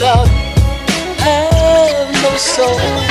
without have no soul.